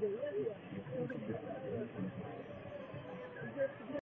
desde el